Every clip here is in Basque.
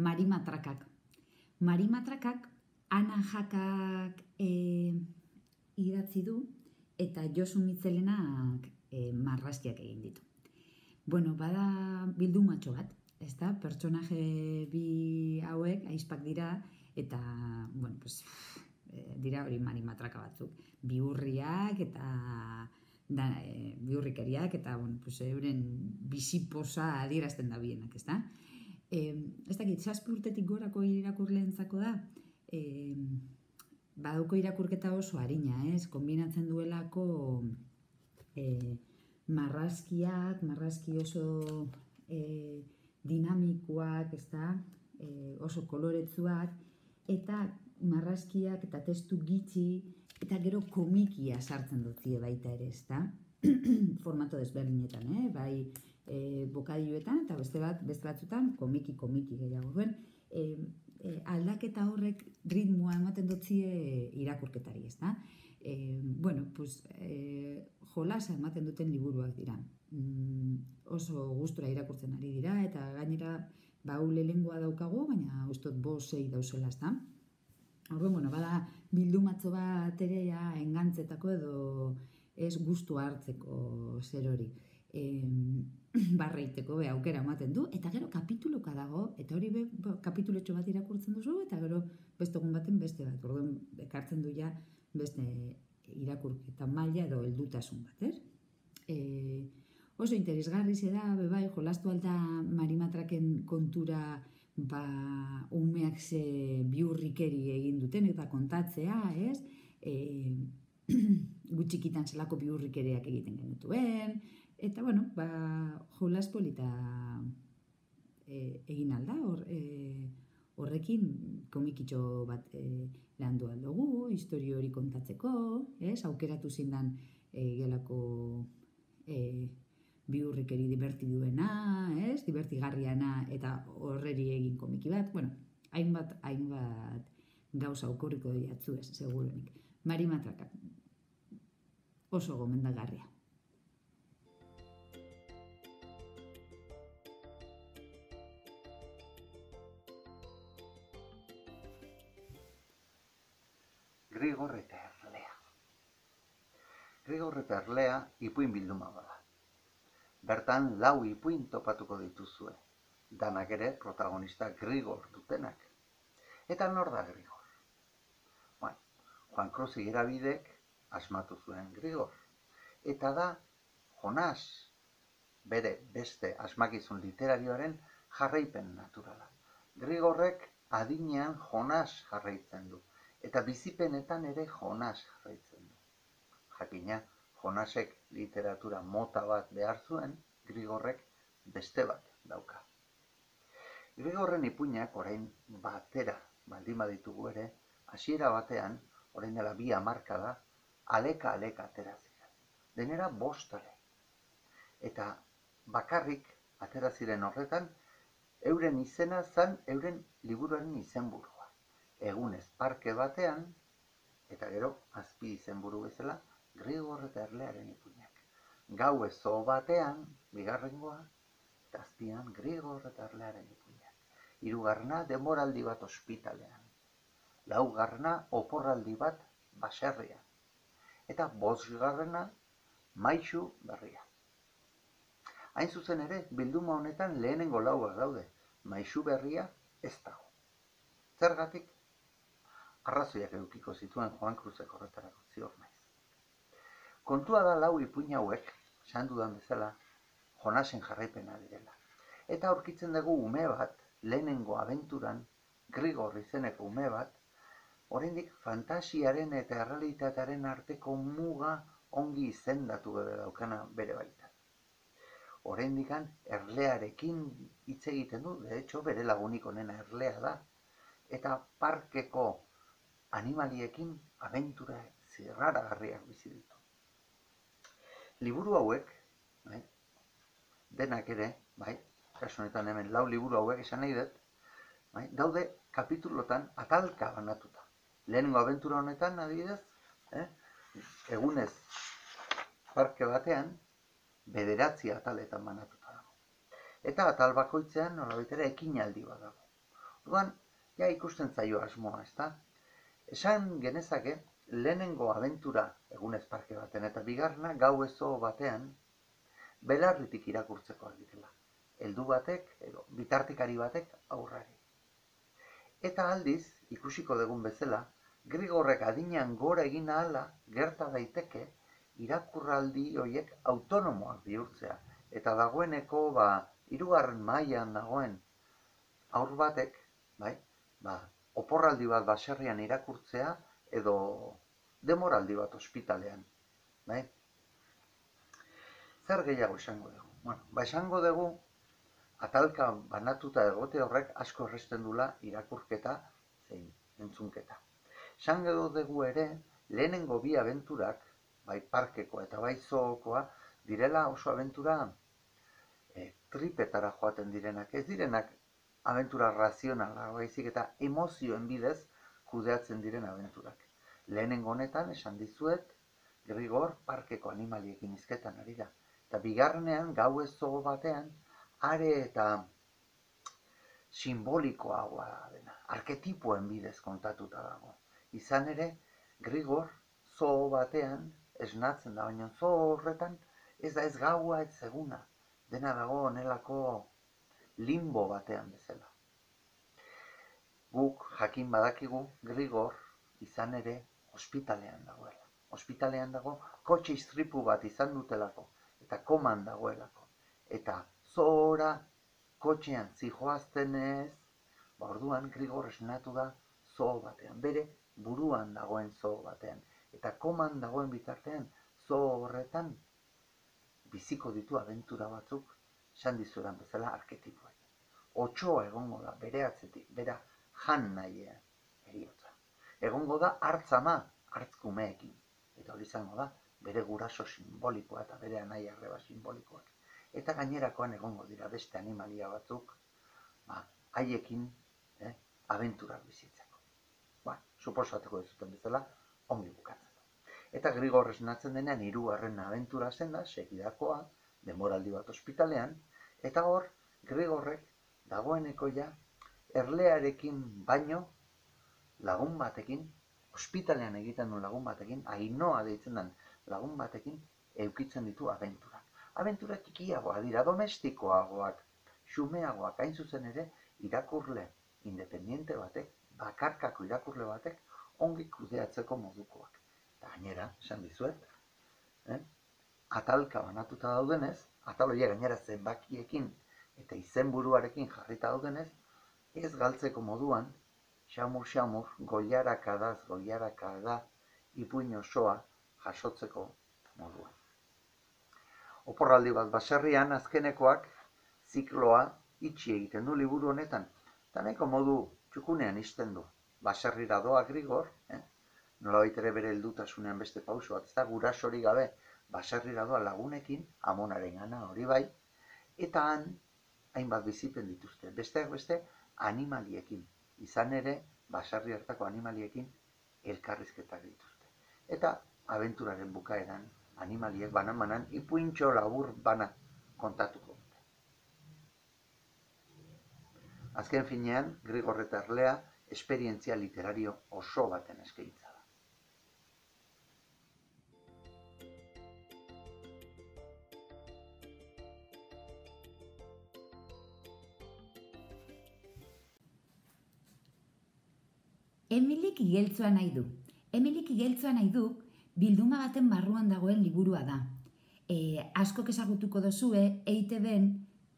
marimatrakak. Marimatrakak ana jakak e, idatzi du eta Josu Mitzelenak e, marraskiak egin ditu. Bueno, bada bildumatxo bat, ez da? Pertsonaje bi hauek, aizpak dira, eta, bueno, pues, e, dira hori marimatraka batzuk. Biurriak eta da, e, biurrikeriak eta, bueno, pues, euren biziposa adierazten da bienak, ez da? E, ez dakit, zazpi urtetik gorako irakurleentzako da, e, badauko irakurketa oso harina, ez? Kombinatzen duelako e, marrazkiak, marrazki oso e, dinamikoak, ez da? E, oso koloretzuak, eta marrazkiak eta testu gitxi, eta gero komikia sartzen dut baita ere, ez da? Formato desberdinetan, eh? bai e, bokadioetan, eta beste bat, beste batzutan, komiki, komiki gehiago. Duen, e, e, aldaketa horrek ritmoa ematen dutzie irakurketari, ez da? E, bueno, pues, e, jolasa ematen duten liburuak dira. Mm, oso gustura irakurtzen ari dira, eta gainera baule lengua daukagu, baina ustot bosei dauzela, ez da? Horren, bueno, bada bildumatzo bat ere ja engantzetako edo ez gustu hartzeko zer hori. E, barreiteko be aukera ematen du eta gero kapituloka dago eta hori be kapitulotxo bat irakurtzen duzu eta gero beste egun baten beste bat. Orduan ekartzen du ja beste irakurketa maila edo heldutasun bat, ez? E, oso interesgarri da, be bai, jolastu alta marimatraken kontura ba, umeak ze biurrikeri egin duten eta kontatzea, ez? E, gutxikitan zelako biurrikeriak egiten genituen, Eta, bueno, ba, jolas polita e, egin alda, hor, e, horrekin komikitxo bat e, lan du aldugu, histori hori kontatzeko, ez, aukeratu zindan e, gelako e, biurrikeri divertiduena, ez, divertigarriana eta horreri egin komiki bat, bueno, hainbat, hainbat gauza okorriko diatzu ez, segurenik. Mari matraka, oso gomendagarria. Grigor eta Erlea. Grigor eta Erlea ipuin bilduma bada. Bertan lau ipuin topatuko dituzue. Danak ere protagonista Grigor dutenak. Eta nor da Grigor? Bueno, Juan Krozi irabidek asmatu zuen Grigor. Eta da Jonas bere beste asmakizun literarioaren jarraipen naturala. Grigorrek adinean Jonas jarraitzen du eta bizipenetan ere Jonas jarraitzen du. Jakina, Jonasek literatura mota bat behar zuen, Grigorrek beste bat dauka. Grigorren ipuinak orain batera baldin baditugu ere, hasiera batean, orain dela bi hamarka da, aleka aleka atera ziren. Denera bostare. Eta bakarrik atera ziren horretan, euren izena zan euren liburuaren izenburu egunez parke batean, eta gero, azpi izenburu bezala, Grigor eta Erlearen ipuinak. Gau ez zo batean, bigarrengoa, eta azpian Grigor eta Erlearen ipuinak. Hirugarna demoraldi bat ospitalean. Laugarna oporraldi bat baserrian. Eta bosgarrena maixu berria. Hain zuzen ere, bilduma honetan lehenengo lauak daude, maixu berria ez dago. Zergatik, arrazoiak edukiko zituen Juan Cruzek horretarako zior naiz. Kontua da lau ipuin hauek, esan dudan bezala, Jonasen jarraipena direla. Eta aurkitzen dugu ume bat, lehenengo abenturan, Grigor izeneko ume bat, oraindik fantasiaren eta errealitatearen arteko muga ongi izendatu gabe daukana bere baita. Oraindikan erlearekin hitz egiten du, de hecho bere lagunik onena erlea da, eta parkeko animaliekin abentura zirrara garriak bizi ditu. Liburu hauek, bai, denak ere, bai, kasu honetan hemen lau liburu hauek esan nahi dut, bai, daude kapitulotan atalka banatuta. Lehenengo abentura honetan, adibidez, eh, egunez parke batean, bederatzi ataletan banatuta dago. Eta atal bakoitzean, nolabait ere, ekinaldi bat dago. Orduan, ja ikusten zaio asmoa, ezta? Esan genezake, lehenengo abentura egunez parke baten eta bigarna gau ezo batean belarritik irakurtzeko direla. Heldu batek, edo bitartikari batek aurrari. Eta aldiz, ikusiko dugun bezala, Grigorrek adinean gora egin ahala gerta daiteke irakurraldi horiek autonomoak bihurtzea. Eta dagoeneko, ba, irugarren mailan dagoen aur batek, bai, ba, oporraldi bat baserrian irakurtzea edo demoraldi bat ospitalean, bai? Zer gehiago esango dugu? Bueno, ba esango dugu atalka banatuta egote horrek asko erresten dula irakurketa zein entzunketa. Esango dugu ere lehenengo bi abenturak, bai parkeko eta bai zookoa, direla oso abentura e, tripetara joaten direnak. Ez direnak abentura razionala, baizik eta emozioen bidez kudeatzen diren abenturak. Lehenengo honetan esan dizuet, Grigor parkeko animaliekin izketan ari da. Eta bigarrenean, gau ez zogo batean, are eta simbolikoagoa dena, arketipoen bidez kontatuta dago. Izan ere, Grigor zoo batean esnatzen da, baina zoo horretan ez da ez gaua ez eguna. Dena dago onelako limbo batean bezala. Guk jakin badakigu Grigor izan ere ospitalean dagoela. Ospitalean dago kotxe istripu bat izan dutelako eta koman dagoelako. Eta zora kotxean zijoazten ez, ba orduan Grigor esnatu da zo batean, bere buruan dagoen zo batean. Eta koman dagoen bitartean zo horretan biziko ditu abentura batzuk esan dizudan bezala arketipoa. Otsoa egongo da, bere atzetik, bera jan nahiea eriotza. Egongo da hartzama, hartzkumeekin. Eta hori izango da, bere guraso simbolikoa eta bere anai arreba simbolikoak. Eta gainerakoan egongo dira beste animalia batzuk, ba, haiekin, eh, abenturak bizitzeko. Ba, suposatuko ez bezala, ongi bukatzeko. Eta Grigor esnatzen denean hirugarren abentura zen da, segidakoa, demoraldi bat ospitalean, Eta hor, Gregorrek dagoeneko ja, erlearekin baino lagun batekin, ospitalean egiten du lagun batekin, ainoa deitzen den lagun batekin, eukitzen ditu abenturak. Abentura txikiagoa dira, domestikoagoak, xumeagoak, hain zuzen ere, irakurle independiente batek, bakarkako irakurle batek, ongi kudeatzeko modukoak. Eta gainera, esan dizuet, eh? atalka banatuta daudenez, ataloia gainera zenbakiekin eta izenburuarekin jarrita daudenez, ez galtzeko moduan, xamur xamur, goiarakadaz, goiarakada, ipuin osoa jasotzeko moduan. Oporraldi bat baserrian azkenekoak zikloa itxi egiten du liburu honetan, eta nahiko modu txukunean izten du. Baserrira doa grigor, eh? nola baitere bere heldutasunean beste pauso bat, ez da gurasori gabe, baserrira doa lagunekin, amonaren gana hori bai, eta han hainbat bizipen dituzte. Besteak beste animaliekin, izan ere baserri hartako animaliekin elkarrizketak dituzte. Eta abenturaren bukaeran animaliek banan-banan ipuintxo labur bana kontatuko dute. Azken finean, Grigorreta Erlea esperientzia literario oso baten eskaintza. Emilik igeltzua nahi du. Emilik igeltzua nahi du, bilduma baten barruan dagoen liburua da. E, asko ezagutuko dozue, eite ben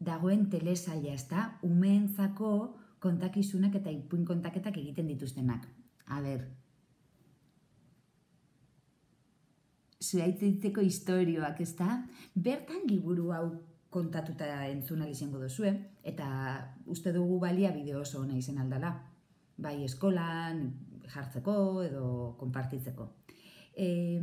dagoen telesaila, ez da? Umeentzako kontakizunak eta ipuin kontaketak egiten dituztenak. A ber. Zuaitzeitzeko historioak, ez da? Bertan liburu hau kontatuta entzuna izango dozue, eta uste dugu balia bideo oso ona izen aldala bai eskolan jartzeko edo konpartitzeko. E,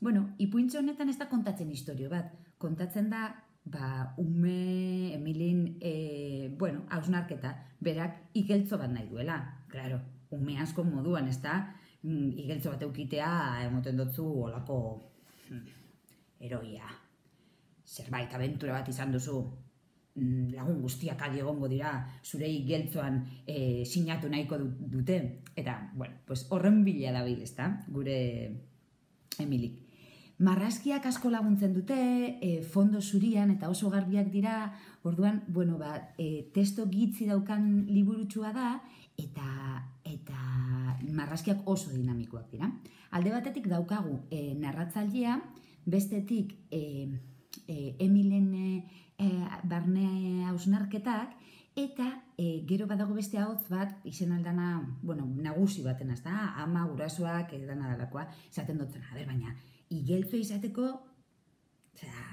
bueno, ipuintxo honetan ez da kontatzen historio bat. Kontatzen da, ba, ume Emilin, e, bueno, hausnarketa, berak igeltzo bat nahi duela. Claro, ume asko moduan, ez da, mm, igeltzo bat eukitea, emoten dutzu olako hmm, eroia. Zerbait, abentura bat izan duzu. Mm, lagun guztiak adi egongo dira zurei geltzoan e, sinatu nahiko dute. Eta, bueno, pues horren bila da bil, ezta? Gure Emilik. Marraskiak asko laguntzen dute, e, fondo zurian eta oso garbiak dira, orduan, bueno, ba, e, testo gitzi daukan liburutsua da, eta eta marraskiak oso dinamikoak dira. Alde batetik daukagu e, narratzailea, bestetik e, e, Emilen barne hausnarketak, eta e, gero badago beste hauts bat, izen aldana, bueno, nagusi baten, ez da, ama gurasoak edana dalakoa, esaten dutzen, a baina, igeltzo izateko, zera,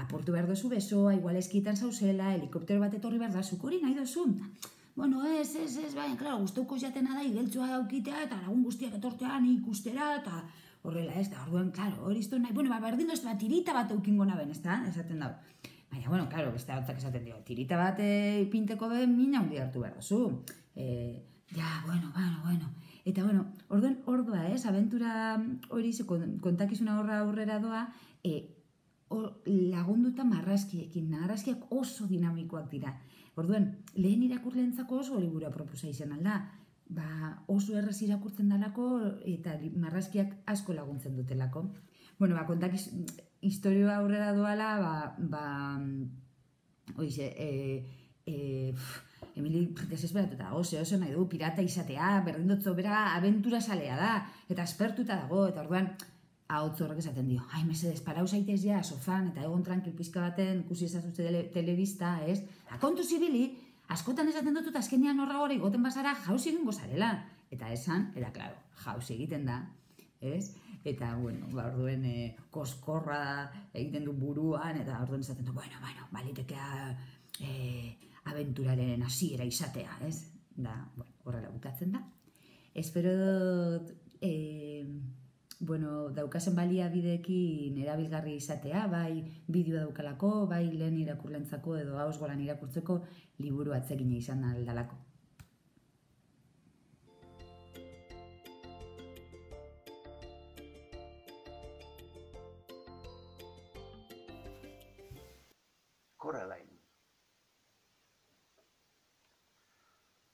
aportu behar dozu besoa, igual eskitan zauzela, helikoptero bat etorri behar da, zukuri nahi dozu. Bueno, ez, ez, ez, baina, klaro, guztuko izatena da, igeltzoa daukitea, eta lagun guztiak etortean ikustera, eta horrela ez da, orduan, klaro, hori izto nahi, bueno, ba, berdin doz, ba, tirita bat eukingo naben, ez da, esaten dago. Baina, bueno, klaro, beste hau esaten dio, tirita bat e, pinteko ben, mina hundi hartu behar dozu. E, ja, bueno, bueno, bueno. Eta, bueno, orduan, ordua, ez, aventura hori kontakizuna horra aurrera doa, e, or, lagunduta marraskiekin, marraskiak oso dinamikoak dira. Orduan, lehen irakurlentzako oso libura proposa izan alda. Ba, oso erraz irakurtzen dalako eta marrazkiak asko laguntzen dutelako. Bueno, ba, kontak historioa aurrera doala, ba, ba, oize, e, e, Emili desesperatuta dago, ze oso nahi du, pirata izatea, berdin dutzo, bera, aventura salea da, eta espertuta dago, eta orduan, hau horrek esaten dio, ai, mesedez, parau zaitez ja, sofan, eta egon tranquil pizka baten, ikusi ezazuzte tele, telebista, ez? Akontu zibili, askotan esaten dut, azkenean horra hori, goten bazara, jauz egin gozarela. Eta esan, eta klaro, jauz egiten da, ez? Eta, bueno, ba, orduen, e, koskorra egiten du buruan, eta orduen esaten du, bueno, bueno, balitekea e, aventuraren hasiera izatea, ez? Da, bueno, horrela bukatzen da. Espero dut, eh, bueno, daukasen baliabideekin erabilgarri izatea, bai bideo daukalako, bai lehen irakurlentzako edo haus golan irakurtzeko liburu atzegine izan aldalako.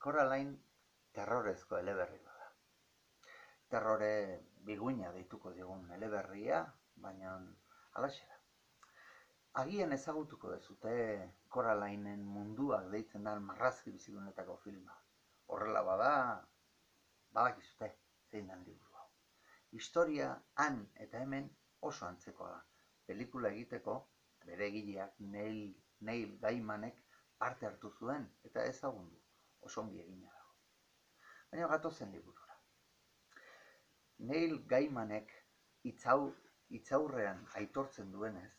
Coraline terrorezko eleberri da. Terrore biguina deituko digun eleberria, baina alaxe da. Agien ezagutuko dezute Koralainen munduak deitzen den marrazki bizigunetako filma. Horrela bada, badakizute zein den liburu hau. Historia han eta hemen oso antzekoa da. Pelikula egiteko bere egileak Neil, Neil Gaimanek parte hartu zuen eta ezagundu oso ongi egina dago. Baina gatozen liburu. Neil Gaimanek itzau, itzaurrean aitortzen duenez,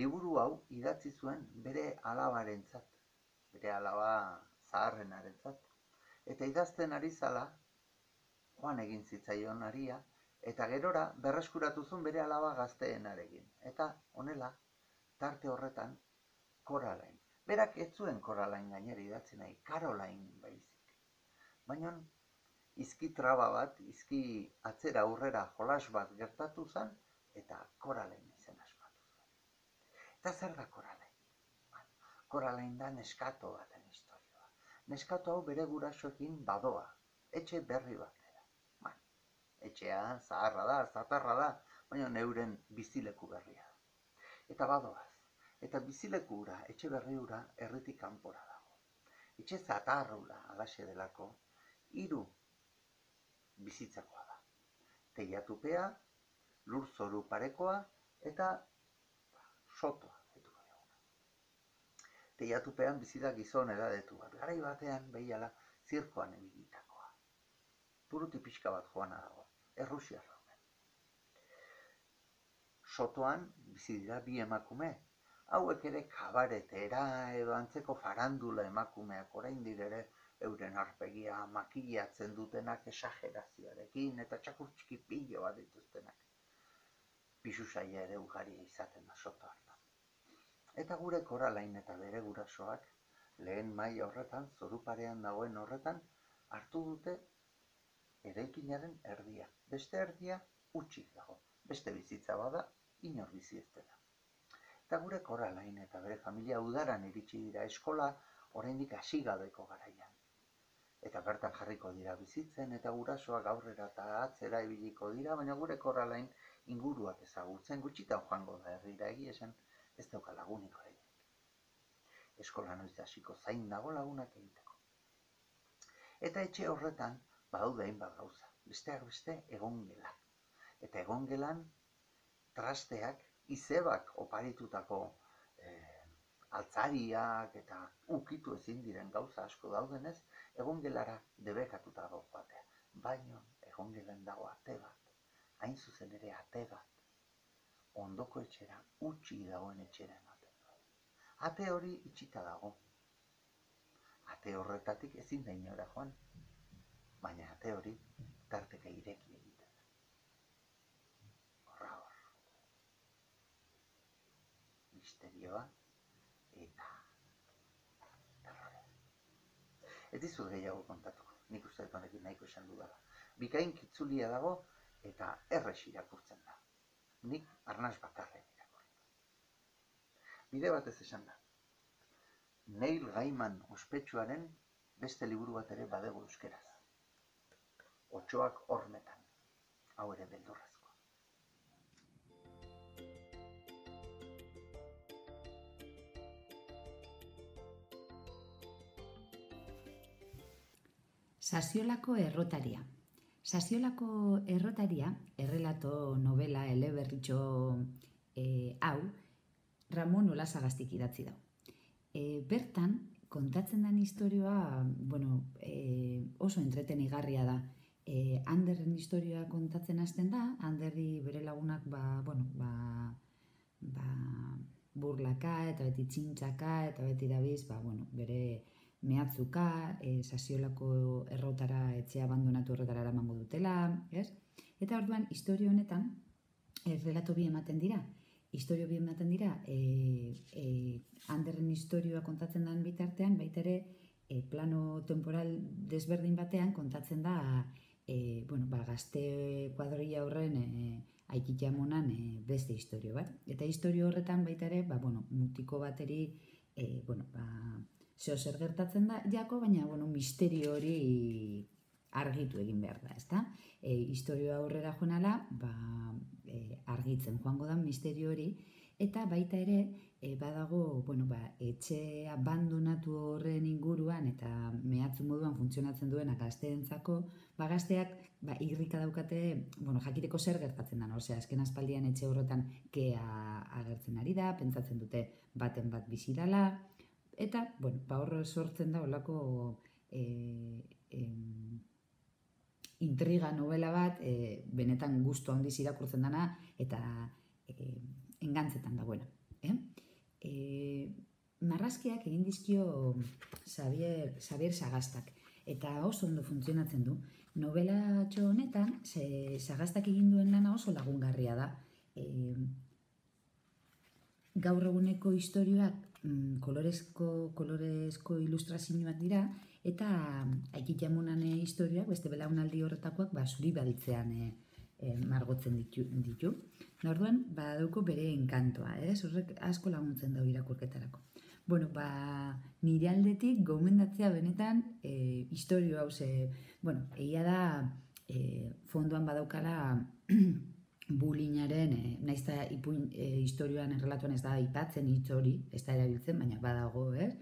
liburu hau idatzi zuen bere alabarentzat, bere alaba zaharrenarentzat, eta idazten ari zala, joan egin zitzaion aria, eta gerora berreskuratu zuen bere alaba gazteenarekin. Eta honela, tarte horretan, koralain. Berak ez zuen koralain gainera idatzi nahi, karolain baizik. Baina izki traba bat, izki atzera aurrera jolas bat gertatu zen, eta koralen izen asmatu zen. Eta zer da koralen? Koralen da neskato baten historioa. Neskato hau bere gurasoekin badoa, etxe berri bat dira. Ba, etxea zaharra da, zatarra da, baina neuren bizileku berria. Eta badoaz, eta bizileku ura, etxe berri ura, erritik kanpora dago. Etxe zatarrula, alaxe delako, hiru bizitzakoa da. Teiatupea, lur zoru parekoa eta sotoa. Teiatupean bizita gizon edadetu bat. Garai batean behiala zirkoan ebilitakoa. Puruti pixka bat joana dago. Errusia. Sotoan bizitira bi emakume. Hauek ere kabaretera edo antzeko farandula emakumeak orain ere euren arpegia makillatzen dutenak esagerazioarekin eta txakurtxiki pilo bat dituztenak. Pisu saia ere ugaria izaten da soto hartan. Eta gure koralain eta bere gurasoak lehen mai horretan, zoruparean dagoen horretan, hartu dute eraikinaren erdia. Beste erdia utxik dago. Beste bizitza bada, inor bizi ez dela. Eta gure koralain eta bere familia udaran iritsi dira eskola oraindik hasi gabeko garaian. Eta bertan jarriko dira bizitzen eta gurasoak aurrera eta atzera ibiliko dira, baina gure koralain inguruak ezagutzen gutxitan joango da herrira egia esan ez dauka lagunik orain. Eskola noiz hasiko zain dago lagunak egiteko. Eta etxe horretan badaude hainbat gauza, besteak beste egon gela. Eta egon gelan trasteak izebak oparitutako eh, altzariak eta ukitu ezin diren gauza asko daudenez, egon gelara debekatuta dago batea. Baino egon gelen dago ate bat, hain zuzen ere ate bat, ondoko etxera, utxi dagoen etxera ematen. Ate hori itxita dago. Ate horretatik ezin da inora joan, baina ate hori tarteka ireki egiten da. Horra hor. Misterioa eta. Ez dizut gehiago kontatuko, nik uste honekin nahiko esan dudala. Bikain kitzulia dago eta errex irakurtzen da. Nik arnaz bakarren irakurri. Bide batez esan da. Neil Gaiman ospetsuaren beste liburu bat ere badego euskeraz. Otsoak hormetan. Hau ere beldurrezko. Sasiolako errotaria. Sasiolako errotaria, errelato novela eleberritxo e, hau, Ramon Olasagaztik idatzi da. E, bertan, kontatzen den historioa, bueno, e, oso entretenigarria da. E, Anderren historioa kontatzen hasten da, Anderri bere lagunak, ba, bueno, ba, ba, burlaka eta beti txintxaka eta beti dabiz, ba, bueno, bere mehatzuka, e, sasiolako errotara etxea abandonatu horretara eramango dutela, ez? Eta orduan, historio honetan, e, relato bi ematen dira. Historio bi ematen dira, e, e, Anderren historioa kontatzen den bitartean, baita ere, e, plano temporal desberdin batean kontatzen da e, bueno, ba, gazte kuadrilla horren e, aikitamonan e, beste historio bat. Eta historio horretan baita ere, ba, bueno, mutiko bateri, e, bueno, ba, zeo zer gertatzen da, jako, baina, bueno, misterio hori argitu egin behar da, ezta? E, historioa aurrera joanala, ba, e, argitzen joango da misterio hori, eta baita ere, e, badago, bueno, ba, etxe abandonatu horren inguruan, eta mehatzu moduan funtzionatzen duena gazteentzako, ba, gazteak, ba, irrika daukate, bueno, jakiteko zer gertatzen da, osea, azken aspaldian etxe horretan kea agertzen ari da, pentsatzen dute baten bat bizi dela, Eta, bueno, ba horro sortzen da olako e, e, intriga novela bat, e, benetan gustu handiz irakurtzen dana, eta e, engantzetan da, bueno. Eh? E, marrazkiak egin dizkio Xavier, Xavier Sagastak, eta oso ondo funtzionatzen du. Novela honetan, ze Sagastak egin duen lana oso lagungarria da. E, gaur eguneko historioak mm, kolorezko, kolorezko ilustrazioak dira, eta aikit jamunane historiak, beste belaunaldi horretakoak, ba, zuri baditzean e, e, margotzen ditu. ditu. Orduan, ba, dauko bere enkantoa, ez? Horrek asko laguntzen da irakurketarako. Bueno, ba, nire aldetik gomendatzea benetan e, historio hau ze, bueno, egia da e, fondoan badaukala bullyingaren, e, naiz eta ipuin e, historioan errelatuan ez da aipatzen hitz hori, ez da erabiltzen, baina badago, ez?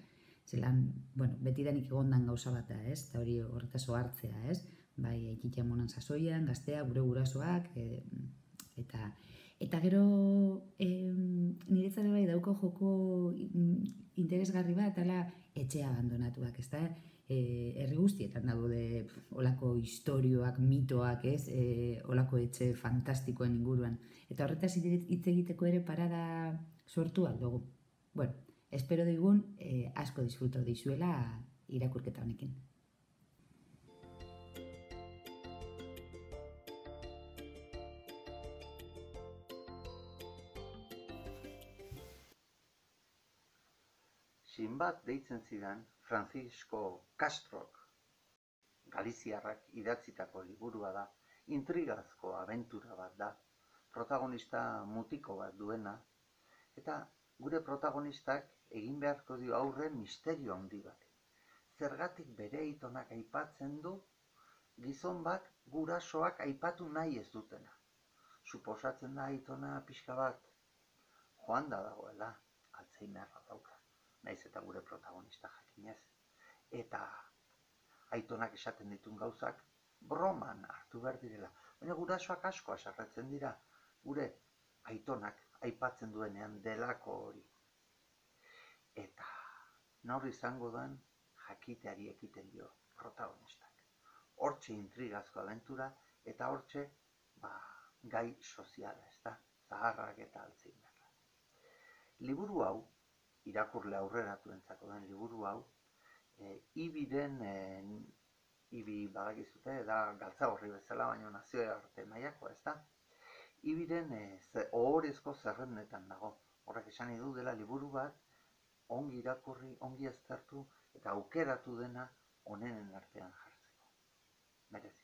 Zelan, bueno, beti danik egondan gauza bat da, ez? Eta hori horretaz hartzea, ez? Bai, ekitea monan sasoian, gaztea, gure gurasoak, e, eta eta gero e, niretzat bai dauko joko interesgarri bat, ala etxea abandonatuak, ez da? e, herri guztietan daude olako historioak, mitoak, ez? E, olako etxe fantastikoen inguruan. Eta horretaz hitz egiteko ere parada sortu aldugu. Bueno, espero digun e, asko disfruto dizuela irakurketa honekin. Sinbat deitzen zidan Francisco Castrok Galiziarrak idatzitako liburua da, intrigazko abentura bat da, protagonista mutiko bat duena, eta gure protagonistak egin beharko dio aurre misterio handi bat. Zergatik bere aitonak aipatzen du gizon bat gurasoak aipatu nahi ez dutena. Suposatzen da aitona pixka bat joan da dagoela, altzeimerra dauka, naiz eta gure protagonista jakinez. Eta aitonak esaten ditun gauzak broman hartu behar direla. Baina gurasoak asko asarretzen dira, gure aitonak aipatzen duenean delako hori. Eta nor izango den jakiteari ekiten dio protagonistak. Hortxe intrigazko aventura eta hortxe ba, gai soziala, ez da? Zaharrak eta altzeimerra. Liburu hau, irakurle aurreratu entzako den liburu hau, e, ibiren, e, ibi badakizute, da galtza horri bezala, baina nazioa arte maiako, ez da? Ibiren e, ohorezko zerrendetan dago. Horrek esan du dela liburu bat, ongi irakurri, ongi aztertu eta aukeratu dena onenen artean jartzeko. Merezi.